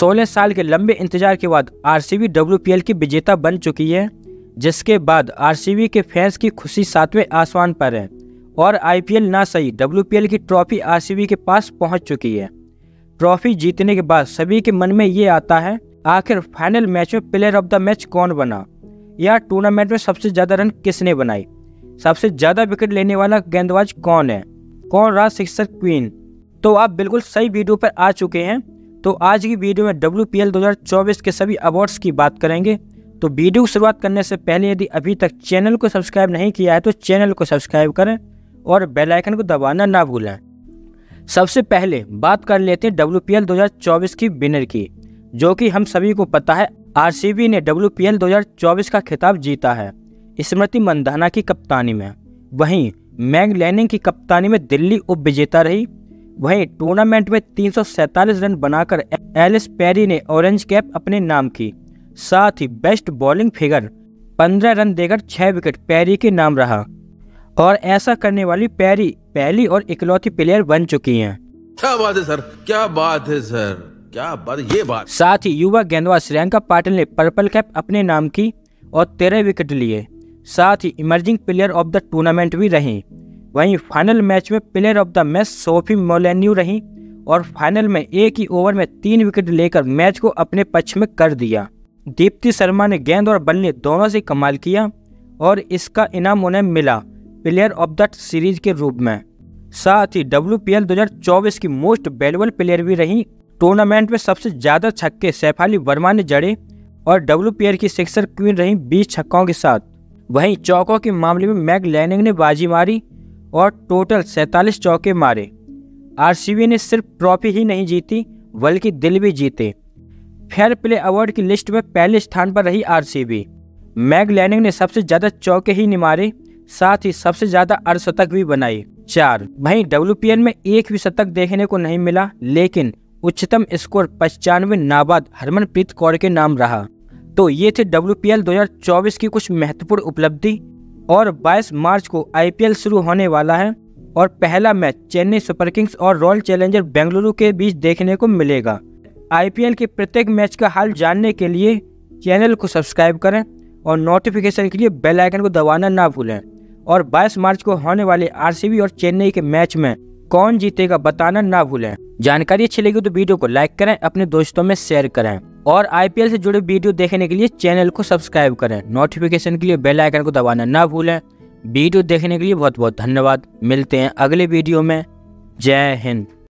16 साल के लंबे इंतज़ार के बाद आरसीबी डब्ल्यूपीएल की विजेता बन चुकी है, जिसके बाद आरसीबी के फैंस की खुशी सातवें आसमान पर है और आईपीएल ना सही डब्ल्यूपीएल की ट्रॉफी आरसीबी के पास पहुँच चुकी है। ट्रॉफी जीतने के बाद सभी के मन में ये आता है, आखिर फाइनल मैच में प्लेयर ऑफ़ द मैच कौन बना? या टूर्नामेंट में सबसे ज़्यादा रन किसने बनाई सबसे ज़्यादा विकेट लेने वाला गेंदबाज कौन है? कौन रहा सिक्सर क्वीन तो आप बिल्कुल सही वीडियो पर आ चुके हैं। तो आज की वीडियो में डब्ल्यू पी एल के सभी अवार्ड्स की बात करेंगे। तो वीडियो की शुरुआत करने से पहले यदि अभी तक चैनल को सब्सक्राइब नहीं किया है तो चैनल को सब्सक्राइब करें और बेल आइकन को दबाना ना भूलें। सबसे पहले बात कर लेते हैं डब्ल्यू पी एल की विनर की, जो कि हम सभी को पता है आरसीबी ने डब्ल्यू पी एल का खिताब जीता है, स्मृति मंदाना की कप्तानी में। वहीं मैग लैनिंग की कप्तानी में दिल्ली उप विजेता रही। वहीं टूर्नामेंट में तीन रन बनाकर एलिस पेरी ने ऑरेंज कैप अपने नाम की। साथ ही बेस्ट बॉलिंग फिगर 15 रन देकर 6 विकेट पेरी के नाम रहा। और ऐसा करने वाली पेरी पहली और इकलौती प्लेयर बन चुकी हैं। क्या बात है सर? क्या बात है सर? क्या बात ये बात। साथ ही युवा गेंदबाज श्रियंका पाटिल ने पर्पल कैप अपने नाम की और तेरह विकेट लिए। साथ ही emerging player of the tournament भी रही। वहीं फाइनल मैच में player of the match Sophie Molineux रही और फाइनल में एक ही ओवर में तीन विकेट लेकर मैच को अपने पक्ष में कर दिया। दीप्ति शर्मा ने गेंद और बल्ले दोनों से कमाल किया और इसका इनाम उन्हें मिला प्लेयर ऑफ़ द सीरीज़ के रूप में। साथ ही डब्ल्यू पी एल की मोस्ट वैल्यूबल प्लेयर भी रही। टूर्नामेंट में सबसे ज़्यादा छक्के सैफाली वर्मा ने जड़े और डब्ल्यूपीएल की सिक्सर क्वीन रही बीस छक्कों के साथ। वहीं चौकों के मामले में मैग लैनिंग ने बाजी मारी और टोटल सैतालीस चौके मारे। आरसीबी ने सिर्फ़ ट्रॉफी ही नहीं जीती, बल्कि दिल भी जीते। फेयर प्ले अवार्ड की लिस्ट में पहले स्थान पर रही आरसीबी। मैग लैनिंग ने सबसे ज़्यादा चौके ही निमारे, साथ ही सबसे ज़्यादा अर्धशतक भी बनाई। चार। वहीं डब्ल्यू में एक भी शतक देखने को नहीं मिला, लेकिन उच्चतम स्कोर पचानवे नाबाद हरमनप्रीत कौर के नाम रहा। तो ये थे डब्ल्यू पी की कुछ महत्वपूर्ण उपलब्धि। और 22 मार्च को आईपीएल शुरू होने वाला है और पहला मैच चेन्नई सुपर किंग्स और रॉयल चैलेंजर बेंगलुरु के बीच देखने को मिलेगा। आईपीएल के प्रत्येक मैच का हाल जानने के लिए चैनल को सब्सक्राइब करें और नोटिफिकेशन के लिए बेल आइकन को दबाना ना भूलें। और 22 मार्च को होने वाले आरसीबी और चेन्नई के मैच में कौन जीतेगा बताना ना भूलें। जानकारी अच्छी लगी तो वीडियो को लाइक करें, अपने दोस्तों में शेयर करें। और आईपीएल से जुड़े वीडियो देखने के लिए चैनल को सब्सक्राइब करें। नोटिफिकेशन के लिए बेल आइकन को दबाना ना भूलें। वीडियो देखने के लिए बहुत बहुत धन्यवाद। मिलते हैं अगले वीडियो में। जय हिंद।